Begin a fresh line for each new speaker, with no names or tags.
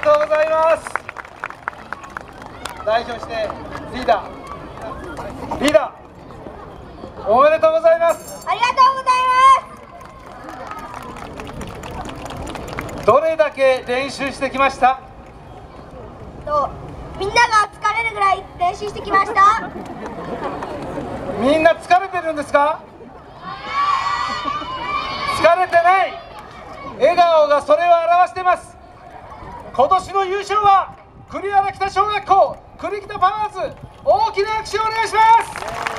でとうございます。代表してリーダーリーダーおめでとうございます。
ありがとうございます。
どれだけ練習してきました？
とみんなが疲れるぐらい練習してきました。
みんな疲れてるんですか？疲れてない。笑顔がそれを表してます。今年の優勝は栗原北小学校栗北パワーズ大きな拍手をお願いします。